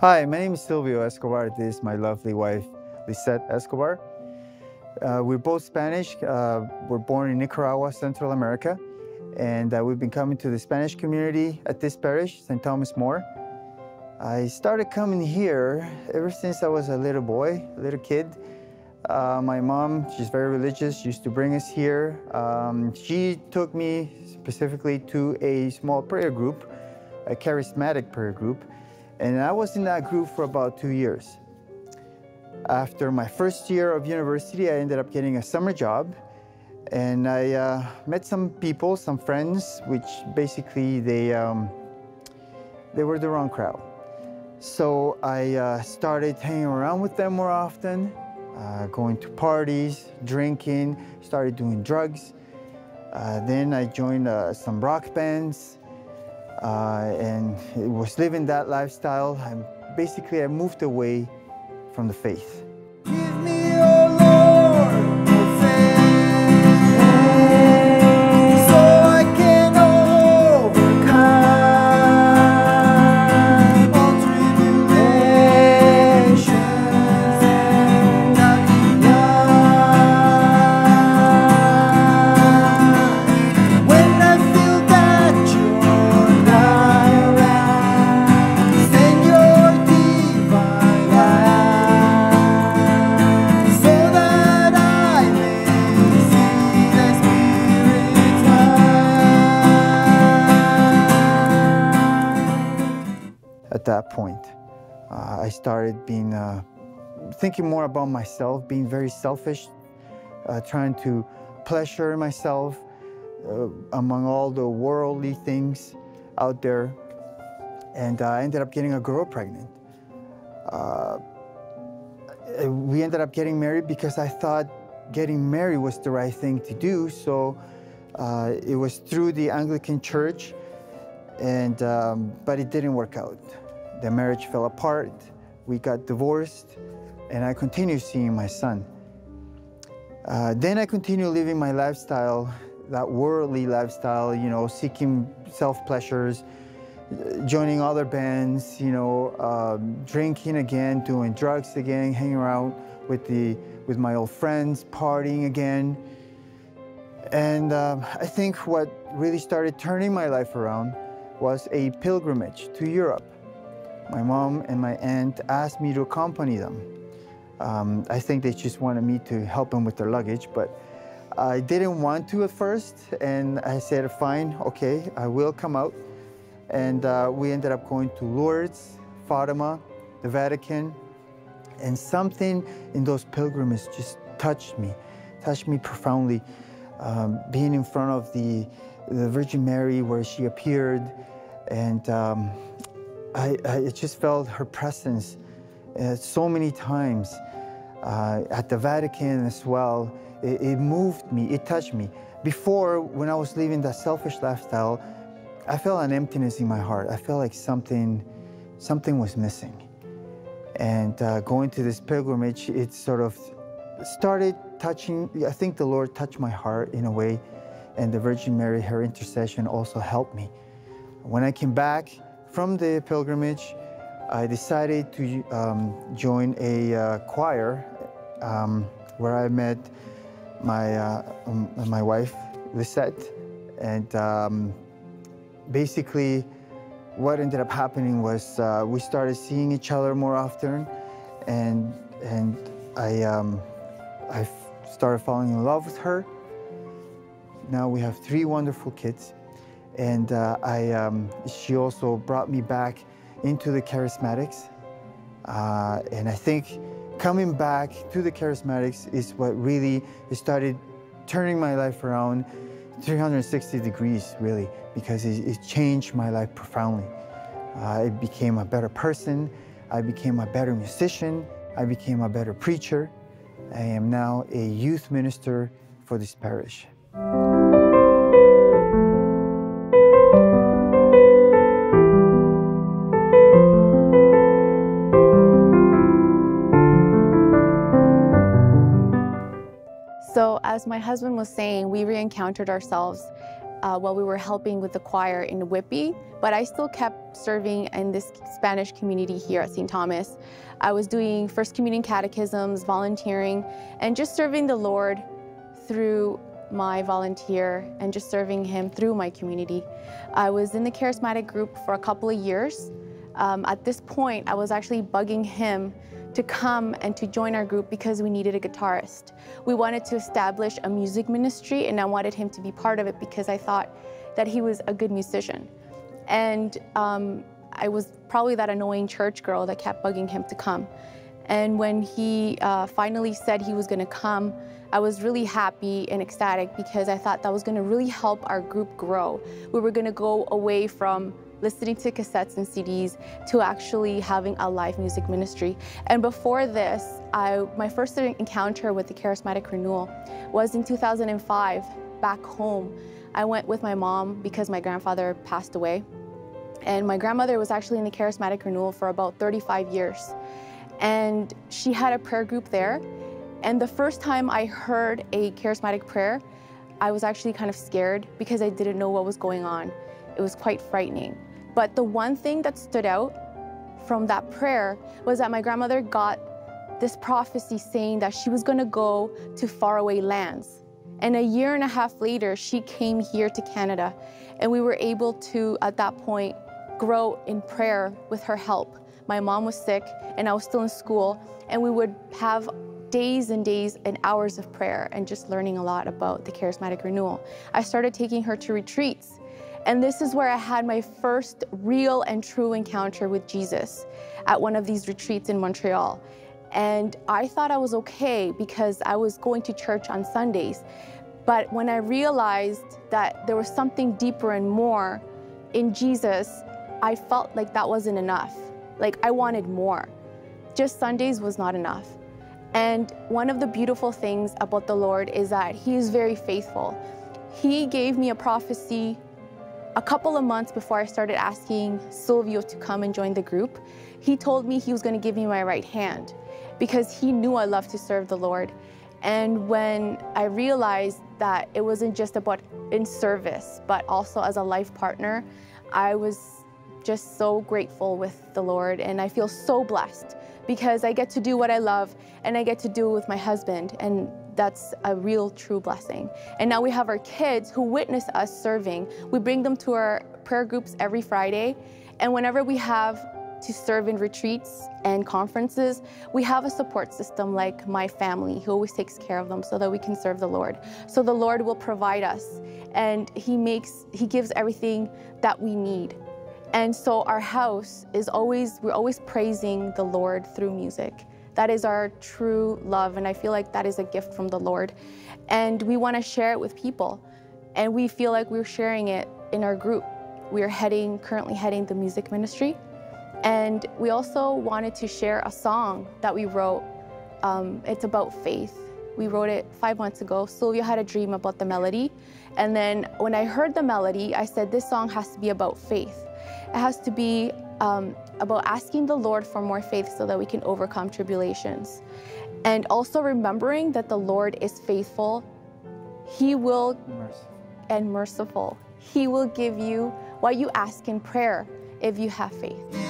Hi, my name is Silvio Escobar. This is my lovely wife, Lissette Escobar. Uh, we're both Spanish. Uh, we're born in Nicaragua, Central America. And uh, we've been coming to the Spanish community at this parish, St. Thomas More. I started coming here ever since I was a little boy, a little kid. Uh, my mom, she's very religious, used to bring us here. Um, she took me specifically to a small prayer group, a charismatic prayer group. And I was in that group for about two years. After my first year of university, I ended up getting a summer job and I uh, met some people, some friends, which basically they, um, they were the wrong crowd. So I uh, started hanging around with them more often, uh, going to parties, drinking, started doing drugs. Uh, then I joined uh, some rock bands, uh, and was living that lifestyle. And basically, I moved away from the faith. At that point. Uh, I started being uh, thinking more about myself, being very selfish, uh, trying to pleasure myself uh, among all the worldly things out there. And I ended up getting a girl pregnant. Uh, we ended up getting married because I thought getting married was the right thing to do. So uh, it was through the Anglican Church, and um, but it didn't work out. The marriage fell apart. We got divorced, and I continued seeing my son. Uh, then I continued living my lifestyle, that worldly lifestyle, you know, seeking self pleasures, joining other bands, you know, um, drinking again, doing drugs again, hanging around with the with my old friends, partying again. And um, I think what really started turning my life around was a pilgrimage to Europe my mom and my aunt asked me to accompany them. Um, I think they just wanted me to help them with their luggage, but I didn't want to at first, and I said, fine, okay, I will come out. And uh, we ended up going to Lourdes, Fatima, the Vatican, and something in those pilgrimages just touched me, touched me profoundly. Um, being in front of the, the Virgin Mary where she appeared, and um, I, I just felt her presence uh, so many times uh, at the Vatican as well. It, it, moved me, it touched me. Before, when I was living that selfish lifestyle, I felt an emptiness in my heart. I felt like something, something was missing. And uh, going to this pilgrimage, it sort of started touching, I think the Lord touched my heart in a way, and the Virgin Mary, her intercession also helped me. When I came back, from the pilgrimage, I decided to um, join a uh, choir um, where I met my, uh, um, my wife, Lissette. And um, basically, what ended up happening was uh, we started seeing each other more often. And, and I, um, I started falling in love with her. Now we have three wonderful kids. And uh, I, um, she also brought me back into the charismatics. Uh, and I think coming back to the charismatics is what really started turning my life around 360 degrees, really, because it, it changed my life profoundly. Uh, I became a better person. I became a better musician. I became a better preacher. I am now a youth minister for this parish. As my husband was saying, we re-encountered ourselves uh, while we were helping with the choir in Whitby, but I still kept serving in this Spanish community here at St. Thomas. I was doing First Communion catechisms, volunteering, and just serving the Lord through my volunteer and just serving Him through my community. I was in the charismatic group for a couple of years. Um, at this point, I was actually bugging Him to come and to join our group because we needed a guitarist. We wanted to establish a music ministry and I wanted him to be part of it because I thought that he was a good musician. And um, I was probably that annoying church girl that kept bugging him to come. And when he uh, finally said he was going to come, I was really happy and ecstatic because I thought that was going to really help our group grow. We were going to go away from listening to cassettes and CDs to actually having a live music ministry. And before this, I, my first encounter with the Charismatic Renewal was in 2005 back home. I went with my mom because my grandfather passed away. And my grandmother was actually in the Charismatic Renewal for about 35 years. And she had a prayer group there. And the first time I heard a charismatic prayer, I was actually kind of scared because I didn't know what was going on. It was quite frightening. But the one thing that stood out from that prayer was that my grandmother got this prophecy saying that she was going to go to faraway lands. And a year and a half later, she came here to Canada. And we were able to, at that point, grow in prayer with her help. My mom was sick, and I was still in school, and we would have days and days and hours of prayer and just learning a lot about the charismatic renewal. I started taking her to retreats and this is where I had my first real and true encounter with Jesus at one of these retreats in Montreal. And I thought I was okay because I was going to church on Sundays. But when I realized that there was something deeper and more in Jesus, I felt like that wasn't enough. Like I wanted more. Just Sundays was not enough. And one of the beautiful things about the Lord is that He is very faithful. He gave me a prophecy a couple of months before I started asking Silvio to come and join the group, he told me he was going to give me my right hand because he knew I loved to serve the Lord. And when I realized that it wasn't just about in service, but also as a life partner, I was just so grateful with the Lord and I feel so blessed because I get to do what I love and I get to do it with my husband. And that's a real true blessing. And now we have our kids who witness us serving. We bring them to our prayer groups every Friday. And whenever we have to serve in retreats and conferences, we have a support system like my family who always takes care of them so that we can serve the Lord. So the Lord will provide us and he makes he gives everything that we need. And so our house is always we're always praising the Lord through music. That is our true love, and I feel like that is a gift from the Lord. And we want to share it with people, and we feel like we're sharing it in our group. We are heading, currently heading the music ministry, and we also wanted to share a song that we wrote. Um, it's about faith. We wrote it five months ago. Silvio had a dream about the melody. And then when I heard the melody, I said, this song has to be about faith. It has to be um, about asking the Lord for more faith so that we can overcome tribulations. And also remembering that the Lord is faithful. He will, merciful. and merciful. He will give you what you ask in prayer if you have faith.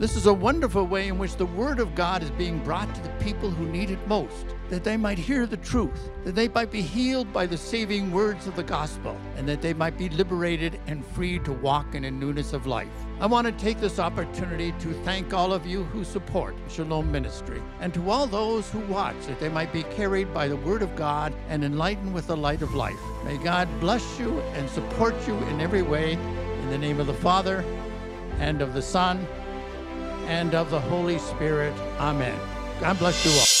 This is a wonderful way in which the Word of God is being brought to the people who need it most, that they might hear the truth, that they might be healed by the saving words of the gospel, and that they might be liberated and free to walk in a newness of life. I want to take this opportunity to thank all of you who support Shalom Ministry, and to all those who watch, that they might be carried by the Word of God and enlightened with the light of life. May God bless you and support you in every way. In the name of the Father, and of the Son, and of the Holy Spirit. Amen. God bless you all.